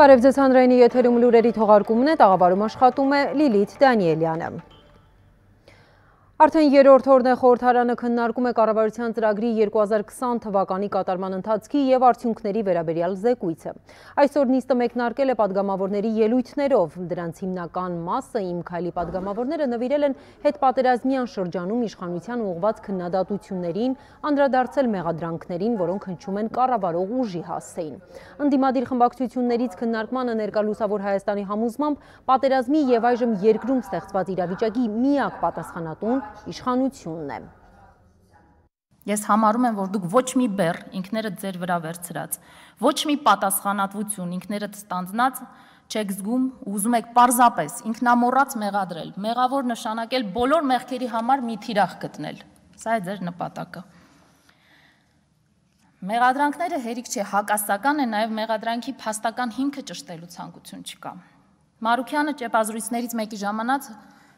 Բարև ձեզ հանրայինի եթերում լուրերի թողարկումն է, տաղավարում աշխատում է Լիլիթ Դանիելյանը։ Արդեն երորդ օրն է խորհրդարանը քննարկում է կառավարության ծրագրի 2020 թվականի կատարման ընթացքի եւ արդյունքների վերաբերյալ զեկույցը։ Այսօր նիստը մեկնարկել է падգամավորների ելույթներով։ Դրանց հիմնական մասը իմ քայլի падգամավորները նվիրել են հետպատերազմյան շրջանում իշխանության ուղղված քննադատություններին, անդրադարձել մեղադրանքներին, որոնք հնչում են կառավարող ուժի հասցեին։ Ընդդիմադիր խմբակցություններից քննարկմանը ներկա լուսավոր Հայաստանի համոզմամբ պատերազմի եւ այժմ երկրում ստեղծված իրավիճակի միակ պատասխանատուն իշխանությունն է։ Ես համարում եմ, որ դուք ոչ մի բեռ ինքներդ ձեր վրա վերցրած, ոչ մի պատասխանատվություն ինքներդ ստանձնած չեք զգում ու ուզում եք պարզապես ինքնամոռաց մեղադրել, մեղավոր նշանակել բոլոր մեղքերի համար մի թիրախ գտնել։ Սա է ձեր նպատակը։ Մեղադրանքները հերիք չէ, հակասական է նաև մեղադրանքի փաստական հիմքը ճշտելու ցանկություն չկա։ Մարուկյանը ճեպազրույցներից մեկի ժամանակ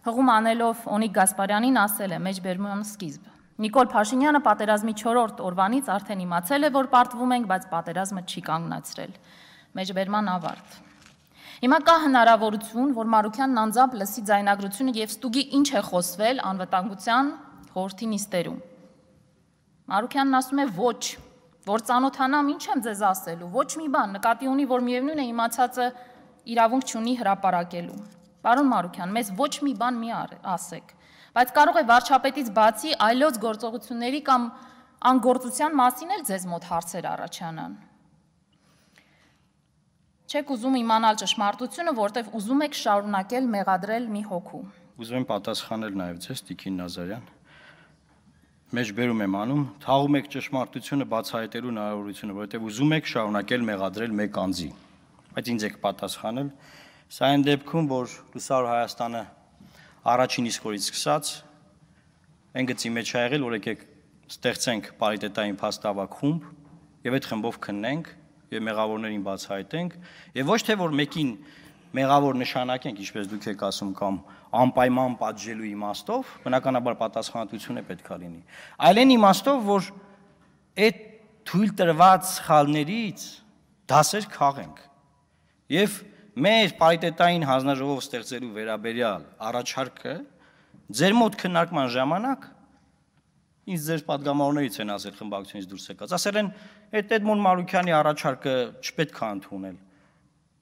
Հղում անելով Օնիկ Գասպարյանին ասել է մեջբերման սկիզբ։ Նիկոլ Փաշինյանը պատերազմի 4-րդ օրվանից արդեն իմացել է, որ պարտվում ենք, բայց պատերազմը չի կանգնացրել։ Մեջբերման ավարտ։ Հիմա կա հնարավորություն, որ Մարուկյանն անձամբ լսի ձայնագրությունը եւ ստուգի ինչ է խոսվել անվտանգության խորհրդի նիստերում։ Մարուկյանն ասում է. Ոչ, որ ծանոթանամ, ինչ եմ ձեզ ասելու, ոչ մի բան, նկատի ունի, որ միևնույն է իմացածը իրավունք չունի հրաապարակելու։ Պարոն Մարուկյան, մեզ ոչ մի բան մի ասեք, բայց կարող է վարչապետից բացի այլոց գործողությունների կամ անգործության մասին էլ ձեզ մոտ հարցեր առաջանան։ Չեք ուզում իմանալ ճշմարտությունը, որտեվ ուզում եք շարունակել մեղադրել մի հոգու։ Ուզում եմ պատասխանել նաև ձեզ, Տիկին Նազարյան։ Մեջբերում եմ անում, թաղում եք ճշմարտությունը բացահայտելու հնարավորությունը, որովհետև ուզում եք շարունակել մեղադրել մեկ անձի։ Բայց ինձ եք պատասխանել, Սա այն դեպքում, որ Լուսավոր Հայաստանը առաջին իսկ օրից սկսած այն գծի մեջ ա եղել, որ եկեք ստեղծենք պարիտետային փաստավակ խումբ եւ այդ խմբով քննենք եւ մեղավորներին բացահայտենք եւ ոչ թե որ մեկին մեղավոր նշանակենք, ինչպես դուք եք ասում կամ անպայման պատժելու իմաստով, բնականաբար պատասխանատվություն է պետքա լինի։ Այլ այն իմաստով, որ այդ թույլ տրված սխալներից դասեր քաղենք։ Եվ մեր պայտետային հանձնաժողով ստեղծելու վերաբերյալ առաջարկը ձեր մոտ քննարկման ժամանակ ինձ ձեր падգամավորներից են ասել խմբակցությունից դուրս եկած։ Ասել են, այդ Էդմոն Մարուկյանի առաջարկը չպետք է ընդունել։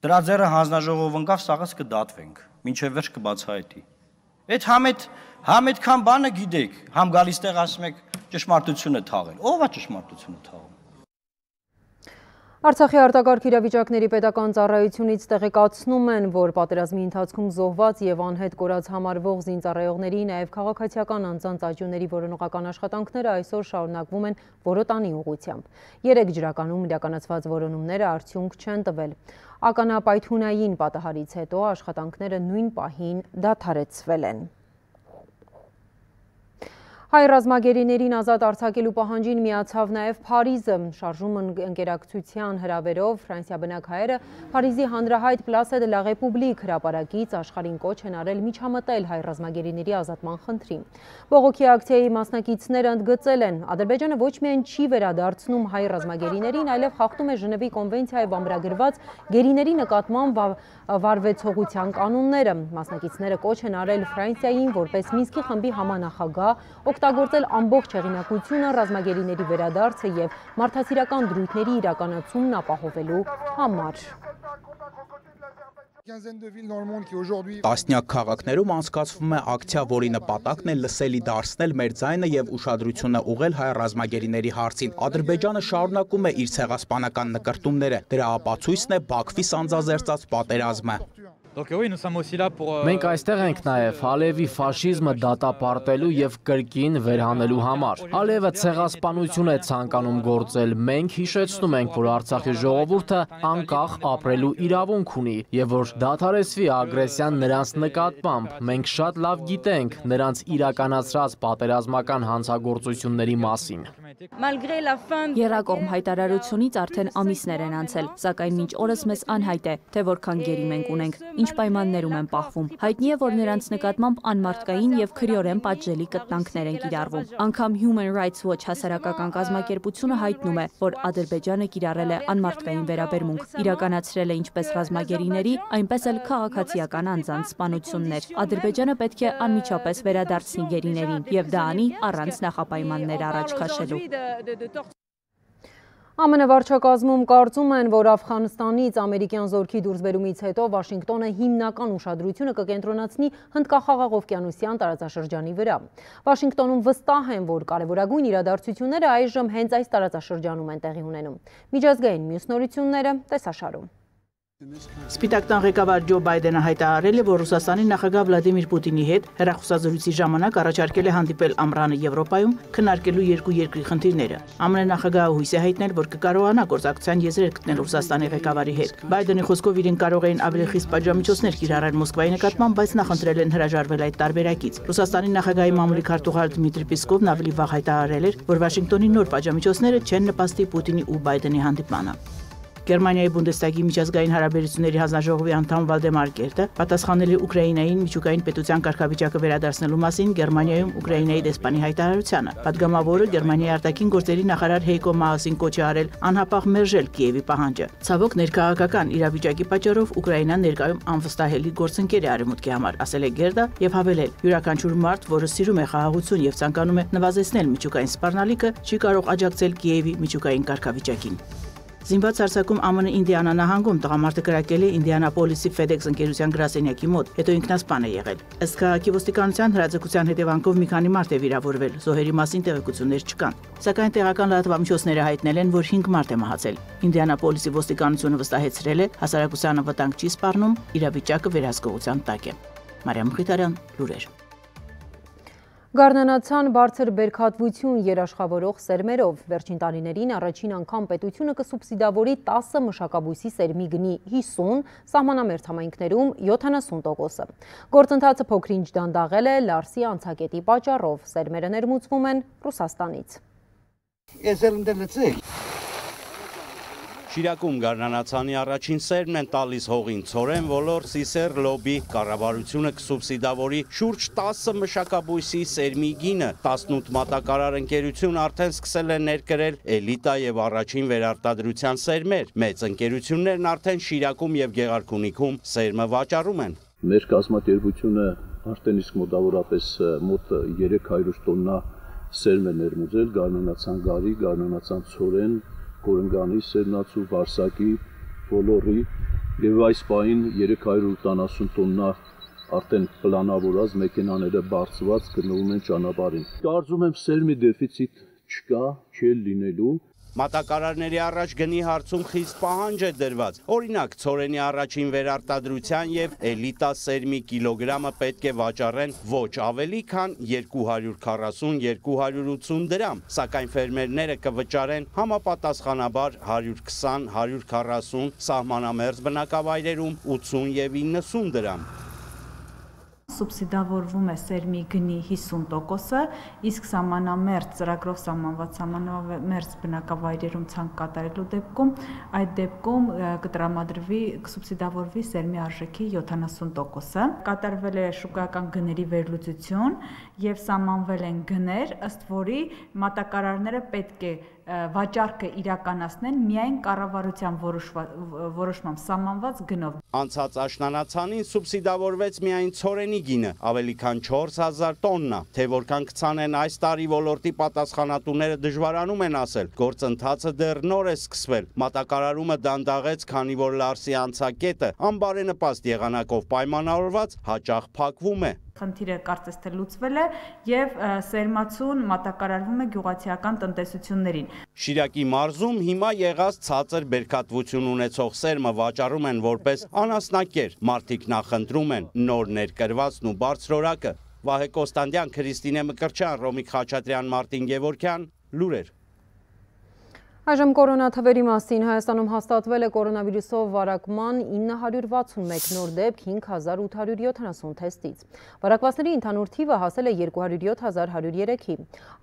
Դրա ձեռը հանձնաժողով ընկավ, սաղաց կդատվենք, ինչև վերջ կբացահայտի։ Այդ համ այդ համ այդքան բանը գիտեք, համ գալիս տեղ ասում եք ճշմարտությունը թաղել։ Ո՞վ է ճշմարտությունը թաղում։ Արցախի արտակարգ իրավիճակների պետական ծառայությունից տեղեկացնում են, որ պատերազմի ընթացքում զոհված եւ անհետ կորած համարվող զինծառայողների, նաեւ քաղաքացիական անձանց աճյունների որոնողական աշխատանքները այսօր շարունակվում են Որոտանի ուղությամբ։ Երեք ջրականում իրականացված որոնումները արդյունք չեն տվել։ Ականապայթունային պատահարից հետո աշխատանքները նույն պահին դադարեցվել են։ Հայ ռազմագերիներին ազատ արձակելու պահանջին միացավ նաև Փարիզը։ Շարժում ընկերակցության հրավերով Ֆրանսիա բնակ հայերը Փարիզի հանրահայտ Place de la République հրապարակից աշխարհին կոչ են արել միջամտել հայ ռազմագերիների ազատման խնդրին։ Բողոքի ակցիայի մասնակիցները ընդգծել են, Ադրբեջանը ոչ միայն չի վերադարձնում հայ ռազմագերիներին, այլև խախտում է Ժնևի կոնվենցիայով ամրագրված գերիների նկատմամբ վարվեցողության կանոնները։ Մասնակիցները կոչ են արել Ֆրանսիային որպես Մինսկի խմբի համանախագահ օգտագործել ամբողջ հեղինակությունը ռազմագերիների վերադարձը եւ մարդասիրական դրույթների իրականացումն ապահովելու համար։ Տասնյակ քաղաքներում անցկացվում է ակցիա, որի նպատակն է լսելի դարձնել մեր ձայնը եւ ուշադրությունը ուղղել հայ ռազմագերիների հարցին։ Ադրբեջանը շարունակում է իր ցեղասպանական նկարտումները։ Դրա ապացույցն է Բաքվի սանձազերծած պատերազմը։ Մենք այստեղ ենք նաև Ալևի ֆաշիզմը դատապարտելու եւ կրկին վերհանելու համար։ Ալևը ցեղասպանություն է ցանկանում գործել։ Մենք հիշեցնում ենք, որ Արցախի ժողովուրդը անկախ ապրելու իրավունք ունի եւ որ դադարեցվի ագրեսիան նրանց նկատմամբ։ Մենք շատ լավ գիտենք նրանց իրականացրած պատերազմական հանցագործությունների մասին։ Երակողմ հայտարարությունից արդեն ամիսներ են անցել, սակայն մինչ օրս մեզ անհայտ է, թե որքան գերի մենք ունենք, ինչ պայմաններում են պահվում։ Հայտնի է, որ նրանց նկատմամբ անմարտկային եւ քրեորեն պատժելի կտանքներ են կիրառվում։ Անկամ Human Rights Watch հասարակական կազմակերպությունը հայտնում է, որ Ադրբեջանը կիրառել է անմարտկային վերաբերմունք, իրականացրել է ինչպես ռազմագերիների, այնպես էլ քաղաքացիական անձանց սպանություններ։ Ադրբեջանը պետք է անմիջապես վերադարձնի գերիներին եւ դա անի առանց նախապայմաններ առաջ քաշելու։ ԱՄՆ վարչակազմում կարծում են, որ Աֆղանստանից ամերիկյան զորքի դուրսբերումից հետո Վաշինգտոնը հիմնական ուշադրությունը կկենտրոնացնի հնդկախաղաղ օվկիանոսյան տարածաշրջանի վրա։ Վաշինգտոնում վստահ են, որ կարևորագույն իրադարձությունները այժմ հենց այս տարածաշրջանում են տեղի ունենում։ Միջազգային մյուս նորությունները տեսաշարում։ Սպիտակ տան ղեկավար Ջո Բայդենը հայտարարել է, որ Ռուսաստանի նախագահ Վլադիմիր Պուտինի հետ հերախոսազրույցի ժամանակ առաջարկել է հանդիպել Ամրանը Եվրոպայում քննարկելու երկու երկրի խնդիրները։ ԱՄՆ նախագահը հույս է հայտնել, որ կկարողանա գործակցության եզրեր գտնել Ռուսաստանի ղեկավարի հետ։ Բայդենի խոսքով իրեն կարող էին ավելի խիստ պատժամիջոցներ կիրառել Մոսկվայի նկատմամբ, բայց նախընտրել են հրաժարվել այդ տարբերակից։ Ռուսաստանի նախագահի մամուլի քարտուղար Դմիտրի Պիսկովն ավելի վաղ հայտարարել էր, որ Վաշինգտոնի նոր պատժամիջոցները չեն նպաստի Պուտինի ու Բայդենի հանդիպմանը։ Գերմանիայի Բունդեստագի միջազգային հարաբերությունների հանձնաժողովի անդամ Վալդեմար Կերտը պատասխանել է Ուկրաինային միջուկային պետության կարգավիճակը վերադարձնելու մասին Գերմանիայում Ուկրաինայի դեսպանի հայտարարությանը։ Պատգամավորը Գերմանիայի արտաքին գործերի նախարար Հեյկո Մաասին կոչ է արել անհապաղ մերժել Կիևի պահանջը։ Ցավոք ներքաղաքական իրավիճակի պատճառով Ուկրաինան ներկայում անվստահելի գործընկեր է արևմուտքի համար, ասել է Գերդա եւ հավելել. յուրաքանչյուր մարդ, որը սիրում է խաղաղություն եւ ցանկանում է նվազեցնել միջուկային սպառնալիքը, չի կարող աջակցել Կիևի միջուկային կարգավիճակին։ Զինված հարցակում ԱՄՆ Ինդիանա նահանգում տղամարդը կրակել է Ինդիանապոլիսի FedEx ընկերության գրասենյակի մոտ, հետո ինքնասպան է եղել։ Ըստ քաղաքի ոստիկանության հրաձգության հետևանքով մի քանի մարդ է վիրավորվել, զոհերի մասին տեղեկություններ չկան։ Սակայն տեղական լրատվամիջոցները հայտնել են, որ 5 մարդ է մահացել։ Ինդիանապոլիսի ոստիկանությունը վստահեցրել է, հասարակությանը վտանգ չի սպառնում, իրավիճակը վերահսկողության տակ է։ Մարիամ Խիթարյան, լուրեր։ Գարնանացան բարձր բերքատվություն երաշխավորող սերմերով։ Վերջին տարիներին առաջին անգամ պետությունը կսուբսիդավորի 10 մշակաբույսի սերմի գնի 50, սահմանամերձ համայնքներում 70 տոկոսը։ Գործընթացը փոքրինչ դանդաղել է Լարսի անցակետի պատճառով։ Սերմերը ներմուծվում են Ռուսաստանից։ Ես էլ ընդելեցեք։ Շիրակում գարնանացանի առաջին սերմն են տալիս հողին ծորեն ոլոր սիսեր լոբի կառավարությունը կսուբսիդավորի շուրջ 10 մշակաբույսի սերմի գինը 18 մատակարար ընկերություն արդեն սկսել են ներկրել էլիտա եւ առաջին վերարտադրության սերմեր մեծ ընկերություններն արդեն Շիրակում եւ Գեղարքունիքում սերմը վաճառում են մեր կազմակերպությունը արդեն իսկ մոտավորապես մոտ 300 տոննա սերմ է ներմուծել գարնանացան գարի, գարնանացան ծորեն, Կորնգանի, Սերնացու, Վարսակի, Բոլորի եւ այս պահին 380 տոննա արդեն պլանավորած մեքենաները բարձված գտնվում են ճանապարհին։ Կարծում եմ սերմի դեֆիցիտ չկա, չի լինելու Մատակարարների առաջ գնի հարցում խիստ պահանջ է դրված։ Օրինակ, ծորենի առաջին վերարտադրության եւ էլիտա սերմի կիլոգրամը պետք է վաճառեն ոչ ավելի քան 240-280 դրամ, սակայն ֆերմերները կվճարեն համապատասխանաբար 120-140, սահմանամերձ բնակավայրերում 80 եւ 90 դրամ սուբսիդավորվում է սերմի գնի 50%-ը, իսկ սահմանամերձ ծրագրով սահմանված սահմանամերձ բնակավայրերում ցանկ կատարելու դեպքում այդ դեպքում կտրամադրվի սուբսիդավորվի սերմի արժեքի 70%-ը։ Կատարվել է շուկայական գների վերլուծություն եւ սահմանվել են գներ, ըստ որի մատակարարները պետք է վաճառքը իրականացնեն միայն կառավարության որոշմամբ սահմանված գնով։ Անցած աշնանացանին սուբսիդավորվեց միայն ծորենի գինը, ավելի քան 4000 տոննա, թե որքան կցանեն այս տարի ոլորտի պատասխանատուները դժվարանում են ասել։ Գործընթացը դեռ նոր է սկսվել։ Մատակարարումը դանդաղեց, քանի որ Լարսի անցակետը անբարենպաստ եղանակով պայմանավորված հաճախ փակվում է խնդիրը կարծես թե լուծվել է եւ սերմացուն մատակարարվում է գյուղացիական տնտեսություններին։ Շիրակի մարզում հիմա եղած ցածր բերքատվություն ունեցող սերմը վաճառում են որպես անասնակեր։ Մարտիկ նախընտրում են նոր ներկրվածն ու բարձրորակը։ Վահե Կոստանդյան, Քրիստինե Մկրչյան, Ռոմիկ Խաչատրյան, Մարտին Գևորքյան, լուրեր։ Այժմ կորոնաթվերի մասին Հայաստանում հաստատվել է կորոնավիրուսով վարակման 961 նոր դեպք 5870 թեստից։ Վարակվածների ընդհանուր թիվը հասել է 207103-ի։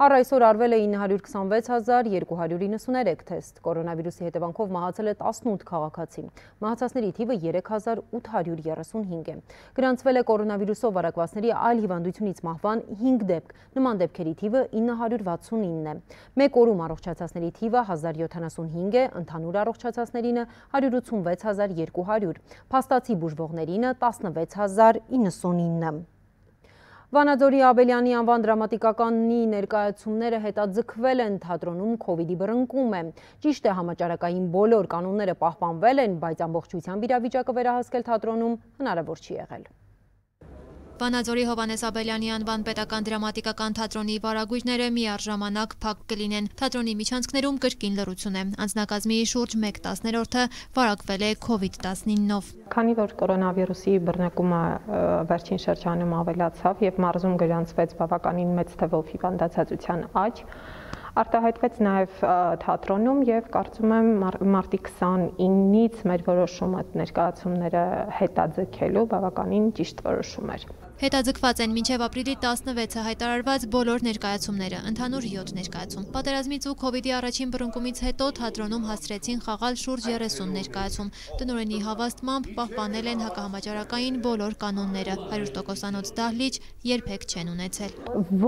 Առ այսօր արվել է 926293 թեստ։ Կորոնավիրուսի հետևանքով մահացել է 18 քաղաքացի։ Մահացածների թիվը 3835 է։ Գրանցվել է կորոնավիրուսով վարակվածների այլ հիվանդությունից մահվան 5 դեպք։ Նման դեպքերի թիվը 969 է։ Մեկ օրում առողջացածների թիվը 1075 է, ընդհանուր առողջացածներինը 186200, փաստացի բուժվողներինը 16099։ Վանաձորի Աբելյանի անվան դրամատիկականի ներկայացումները հետաձգվել են թատրոնում կովիդի բրնկում է։ Ճիշտ է համաճարակային բոլոր կանոնները պահպանվել են, բայց ամբողջությամբ իրավիճակը վերահասկել թատրոնում հնարավոր չի եղել։ Վանաձորի Հովանես Աբելյանի անվան պետական դրամատիկական թատրոնի վարագույրները միառժամանակ փակ կլինեն։ Թատրոնի միջանցքներում կրկին լռություն է։ Անձնակազմի շուրջ 1/10-ը վարակվել է COVID-19-ով։ Քանի որ կորոնավիրուսի բռնկումը վերջին շրջանում ավելացավ եւ մարզում գրանցվեց բավականին մեծ թվով հիվանդացածության աճ, արտահայտվեց նաև թատրոնում եւ կարծում եմ մարտի 29-ից մեր որոշումը ներկայացումները հետաձգելու բավականին ճիշտ որոշում էր։ Հետաձգված են մինչև ապրիլի 16-ը հայտարարված բոլոր ներկայացումները, ընդհանուր 7 ներկայացում։ Պատերազմից ու Քովիդի առաջին բռնկումից հետո թատրոնում հասցրեցին խաղալ շուրջ 30 ներկայացում։ Տնօրենի հավաստմամբ պահպանել են հակահամաճարակային բոլոր կանոնները։ 100%-անոց դահլիճ երբեք չեն ունեցել։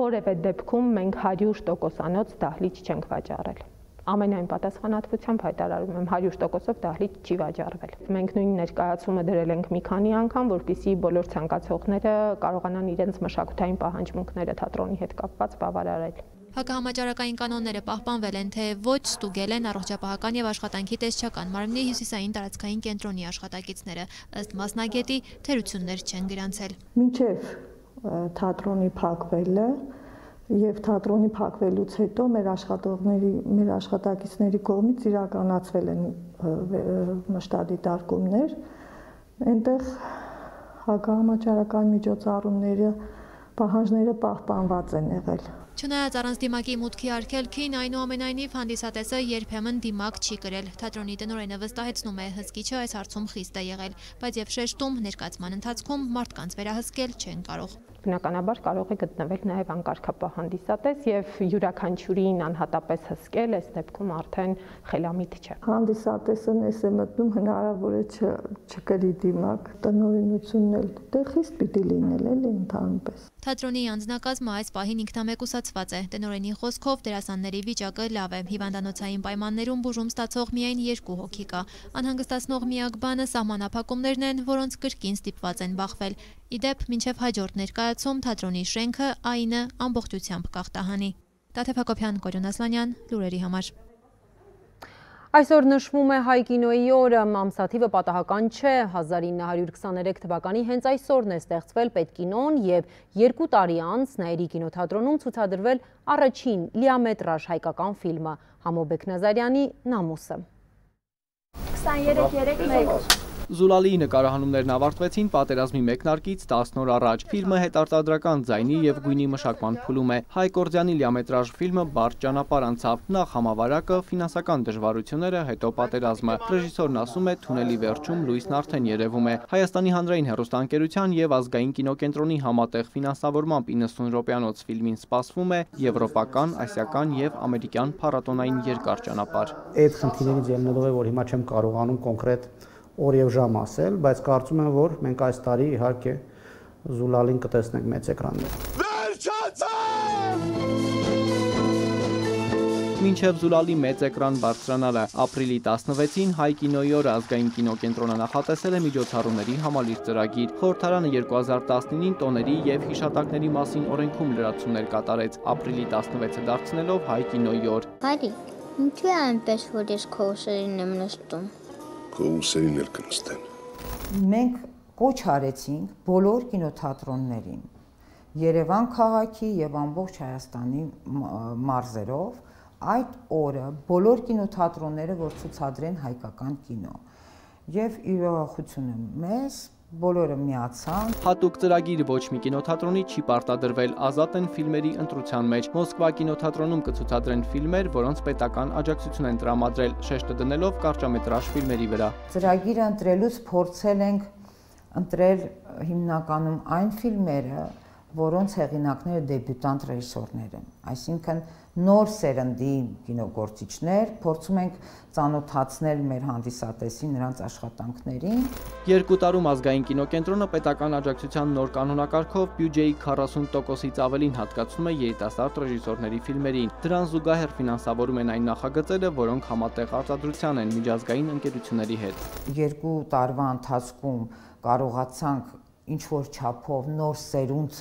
Որևէ դեպքում մենք 100%-անոց դահլիճ չենք վաճառել ամենայն պատասխանատվությամբ հայտարարում եմ 100%-ով դահլիճ չի վաճառվել։ Մենք նույն ներկայացումը դրել ենք մի քանի անգամ, որպիսի բոլոր ցանկացողները կարողանան իրենց մշակութային պահանջմունքները թատրոնի հետ կապված բավարարել։ Հակահամաճարակային կանոնները պահպանվել են, թե ոչ ստուգել են առողջապահական եւ աշխատանքի տեսչական մարմնի հյուսիսային տարածքային կենտրոնի աշխատակիցները, ըստ մասնագետի թերություններ չեն գրանցել։ Մինչև թատրոնի փակվելը եւ թատրոնի փակվելուց հետո մեր աշխատողների, մեր աշխատակիցների կողմից իրականացվել են մշտադիտարկումներ։ Այնտեղ հակահամաճարական միջոցառումները, պահանջները պահպանված են եղել։ Չնայած առանց դիմակի մուտքի արգելքին, այնուամենայնիվ հանդիսատեսը երբեմն դիմակ չի կրել։ Թատրոնի տնօրենը վստահեցնում է, հսկիչը այս հարցում խիստ է եղել, բայց եւ շեշտում ներկայացման ընթացքում մարդկանց վերահսկել չեն կարող բնականաբար կարող է գտնվել նաև անկարգապահ հանդիսատես եւ յուրաքանչյուրին անհատապես հսկել, այս դեպքում արդեն խելամիտ չէ։ Հանդիսատեսը նես է մտնում հնարավոր է չկրի դիմակ, տնօրինությունն էլ դե խիստ պիտի լինել էլի ընդհանրապես։ Թատրոնի անձնակազմը այս պահին ինքնամեկուսացված է։ Տնօրենի խոսքով դերասանների վիճակը լավ է։ Հիվանդանոցային պայմաններում բուժում ստացող միայն երկու հոգի կա։ Անհանգստացնող միակ բանը սահմանափակումներն են, որոնց կրկին ստիպված են բախվել։ Իդեպ, մինչև հաջորդ ներկայացում թատրոնի շենքը այնը ամբողջությամբ կախտահանի։ Տաթև Հակոբյան, Կորյուն Ասլանյան, լուրերի համար։ Այսօր նշվում է հայ կինոյի օրը, ամսաթիվը պատահական չէ, 1923 թվականի հենց այսօրն է ստեղծվել պետկինոն և երկու տարի անց նայերի կինոթատրոնում ցուցադրվել առաջին լիամետրաժ հայկական ֆիլմը Համո Բեկնազարյանի նամուսը։ 23-3-1 Զուլալիի նկարահանումներն ավարտվեցին պատերազմի մեկնարկից 10 օր առաջ։ Ֆիլմը հետարտադրական ձայնի եւ գույնի մշակման փուլում է։ Հայ Կորձյանի լիամետրաժ ֆիլմը բարդ ճանապարհ անցավ։ Նախ համավարակը, ֆինանսական դժվարությունները, հետո պատերազմը։ Ռեժիսորն ասում է, թունելի վերջում լույսն արդեն երևում է։ Հայաստանի հանրային հեռուստաընկերության եւ ազգային կինոկենտրոնի համատեղ ֆինանսավորմամբ 90 րոպեանոց ֆիլմին սպասվում է եվրոպական, ասիական եւ ամերիկյան փառատոնային երկար ճանապարհ։ Այդ խնդիրներից ելնելով է, որ հիմա չեմ կարողանում կոնկրետ օր եւ ժամ ասել, բայց կարծում եմ, որ մենք այս տարի իհարկե Զուլալին կտեսնենք մեծ էկրաններ։ Վերջացավ! Մինչև Զուլալի մեծ էկրան բարձրանալը ապրիլի 16-ին Հայ կինոյի օր ազգային կինոկենտրոնը նախատեսել է միջոցառումների համալիր ծրագիր։ Խորհրդարանը 2019-ին տոների եւ հիշատակների մասին օրենքում լրացումներ կատարեց, ապրիլի 16-ը դարձնելով Հայ կինոյի օր։ Բարի, ինչու է այնպես, որ ես քո ուսերին եմ նստում քո ուսերին էլ կնստեն։ Մենք կոչ արեցինք բոլոր կինոթատրոններին Երևան քաղաքի եւ ամբողջ Հայաստանի մարզերով այդ օրը բոլոր կինոթատրոնները որ ցուցադրեն հայկական կինո։ Եվ իրողությունը մեզ բոլորը միացան։ Հատուկ ծրագիր ոչ մի կինոթատրոնի չի պարտադրվել, ազատ են ֆիլմերի ընտրության մեջ։ Մոսկվա կինոթատրոնում կցուցադրեն ֆիլմեր, որոնց պետական աջակցություն են տրամադրել, շեշտը դնելով կարճամետրաժ ֆիլմերի վրա։ Ծրագիրը ընտրելուց փորձել ենք ընտրել հիմնականում այն ֆիլմերը, որոնց հեղինակները դեբյուտանտ ռեժիսորներ են։ Այսինքն նոր սերնդի կինոգործիչներ, փորձում ենք ծանոթացնել մեր հանդիսատեսին նրանց աշխատանքներին։ Երկու տարում ազգային կինոկենտրոնը պետական աջակցության նոր կանոնակարգով բյուջեի 40%-ից ավելին հատկացնում է երիտասարդ ռեժիսորների ֆիլմերին։ Դրան զուգահեռ ֆինանսավորում են այն նախագծերը, որոնք համատեղ արտադրության են միջազգային ընկերությունների հետ։ Երկու տարվա ընթացքում կարողացանք ինչ որ չափով նոր սերունդ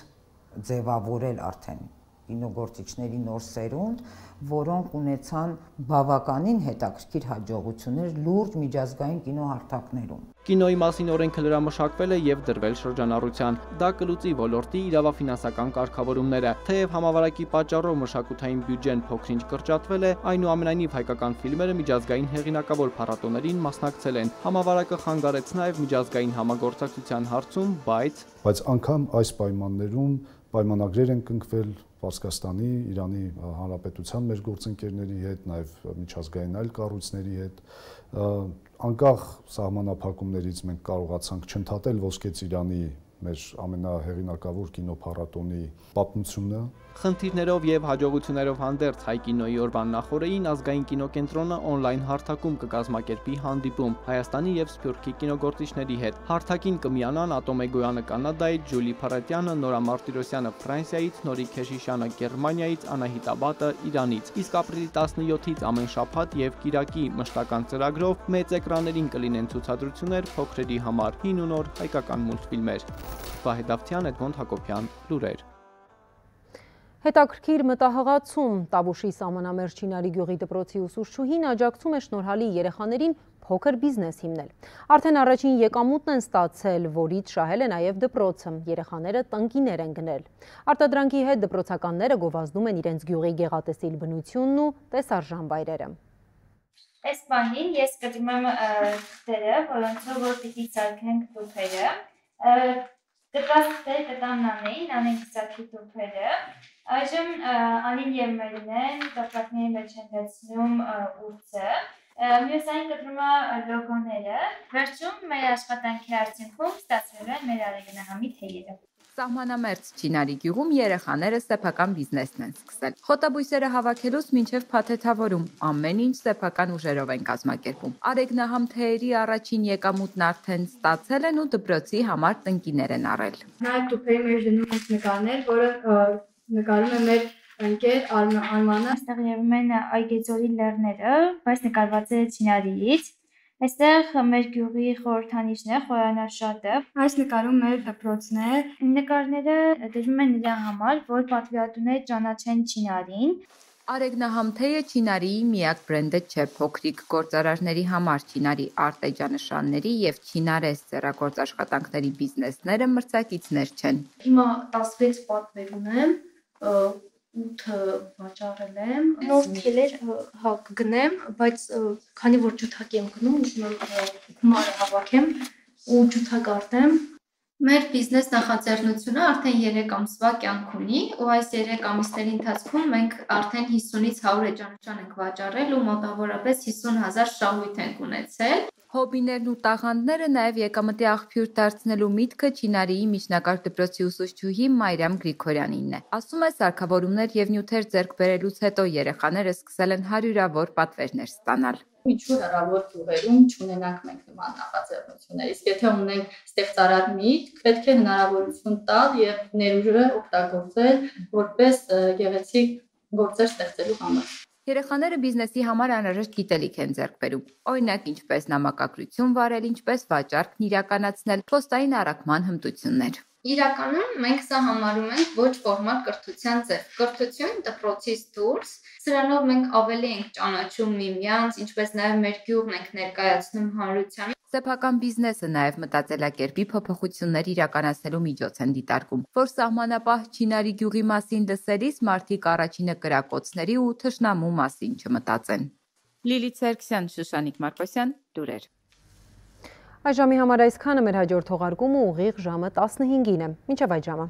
ձևավորել արդեն կինոգործիչների նոր սերունդ, որոնք ունեցան բավականին հետաքրքիր հաջողություններ լուրջ միջազգային կինոհարթակներում։ Կինոյի մասին օրենքը լրամշակվել է եւ դրվել շրջանառության։ Դա կլուծի ոլորտի իրավաֆինանսական կարգավորումները։ Թեև համավարակի պատճառով մշակութային բյուջեն փոքրինչ կրճատվել է, այնուամենայնիվ հայկական ֆիլմերը միջազգային հեղինակավոր փառատոներին մասնակցել են։ Համավարակը խանգարեց նաեւ միջազգային համագործակցության հարցում, բայց բայց անգամ այս պայմաններում պայմանագրեր են կնքվել Պարսկաստանի, Իրանի Հանրապետության մեր գործընկերների հետ, նաև միջազգային այլ կառույցների հետ, անկախ սահմանափակումներից մենք կարողացանք չընդհատել Ոսկե Ծիրանի մեր ամենահեղինակավոր կինոփառատոնի պատմությունը Խնդիրներով եւ հաջողություններով հանդերձ հայ կինոյի օրվան նախորդին ազգային կինոկենտրոնը on-line հարթակում կկազմակերպի հանդիպում Հայաստանի եւ Սփյուռքի կինոգործիչների հետ։ Հարթակին կմիանան Ատոմ Էգոյանը Կանադայից, Ջուլի Փարատյանը, Նորա Մարտիրոսյանը Ֆրանսիայից, Նորիկ Քեշիշյանը Գերմանիայից, Անահիտ Աբատը Իրանից։ Իսկ ապրիլի 17-ից ամեն շաբաթ եւ Կիրակի մշտական ծրագրով մեծ էկրաններին կլինեն ցուցադրություններ փոքրերի համար՝ հին ու նոր հայկական մուլտֆիլմեր։ Վահե Դավթյան, Էդմոնդ Հակոբյան, լուրեր։ Հետաքրքիր մտահղացում. Տավուշի սամանամերջ Չինարի գյուղի դպրոցի ուսուցչուհին աջակցում է շնորհալի երեխաներին փոքր բիզնես հիմնել։ Արդեն առաջին եկամուտն են ստացել, որից շահել է նաև դպրոցը։ Երեխաները տնկիներ են գնել։ Արտադրանքի հետ դպրոցականները գովազդում են իրենց գյուղի գեղատեսիլ բնությունն ու տեսարժան վայրերը։ Այս բանին ես կտրում եմ թղթերը, որոնցով որ պիտի ցարկենք տուփերը։ Թղթեր կտամ նանեին, նանեն կսարքի տուփերը, Այժմ Անին եւ Մերինեն տոպրակների մեջ են դեցնում ուրցը։ Մյուսային կտրում է լոգոները։ Վերջում մեր աշխատանքի արդյունքում ստացվել են մեր արեգնահամի թեյերը։ Սահմանամերձ Չինարի գյուղում երեխաները սեփական բիզնեսն են սկսել։ Խոտաբույսերը հավաքելուց մինչև փաթեթավորում ամեն ինչ սեփական ուժերով են կազմակերպում։ Արեգնահամ թեյերի առաջին եկամուտն արդեն ստացել են ու դպրոցի համար տնկիներ են առել։ Նաև դուփերի մեջ դնում ենք նկարներ, որը նկարում է մեր ընկեր Արմանը։ Այստեղ երևում են Այգեծորի լեռները, բայց նկարված է Չինարիից։ Այստեղ մեր գյուղի խորհրդանիշն է, խորանաշատը։ Այս նկարում մեր դպրոցն է։ Նկարները դրվում են նրա համար, որ պատվիրատուները ճանաչեն Չինարին։ Արեգնահամթեյը Չինարիի միակ բրենդը չէ, փոքրիկ գործարարների համար Չինարի արտեջանշանների եւ Չինարես ծերագործ աշխատանքների բիզնեսները մրցակիցներ չեն։ Հիմա 16 պատվեր ունեմ, 8-ը վաճառել եմ։ Նոր թիլեր հա կգնեմ, բայց քանի որ ջութակ եմ գնում, ուզում եմ գումարը հավաքեմ ու ջութակ արտեմ։ Մեր բիզնես նախաձեռնությունը արդեն 3 ամսվա կյանք ունի ու այս 3 ամիսների ընթացքում մենք արդեն 50-ից 100 էջանոճան ենք վաճառել ու մոտավորապես 50000 շահույթ ենք ունեցել։ Հոբիներն ու տաղանդները նաև եկամտի աղբյուր դարձնելու միտքը Չինարիի միջնակարգ դպրոցի ուսուցչուհի Մայրամ Գրիգորյանինն է։ Ասում է, սարքավորումներ եւ նյութեր ձեռք բերելուց հետո երեխաները սկսել են հարյուրավոր պատվերներ ստանալ ինչու հնարավոր գյուղերում չունենանք մենք նման նախաձեռնություններ։ Իսկ եթե ունենք ստեղծարար միտք, պետք է հնարավորություն տալ եւ ներուժը օգտագործել որպես գեղեցիկ գործեր ստեղծելու համար։ Երեխաները բիզնեսի համար անհրաժեշտ գիտելիք են ձեռք բերում։ Օրինակ, ինչպես նամակագրություն վարել, ինչպես վաճառքն իրականացնել, փոստային առաքման հմտություններ։ Իրականում մենք սա համարում ենք ոչ ֆորմալ կրթության ձև։ Կրթություն դպրոցից դուրս, սրանով մենք ավելի ենք ճանաչում միմյանց, ինչպես նաև մեր գյուղն ենք ներկայացնում հանրությանը։ Սեփական բիզնեսը նաև մտածելակերպի փոփոխություններ իրականացնելու միջոց են դիտարկում, որ սահմանապահ Չինարի գյուղի մասին լսելիս մարդիկ առաջինը կրակոցների ու թշնամու մասին չմտածեն։ Լիլիթ Սերքսյան, Շուշանիկ Մարկոսյան, Դուրեր։ Այս ժամի համար այսքանը մեր հաջորդ թողարկումը ուղիղ ժամը 15-ին է։ Մինչև այդ ժամը։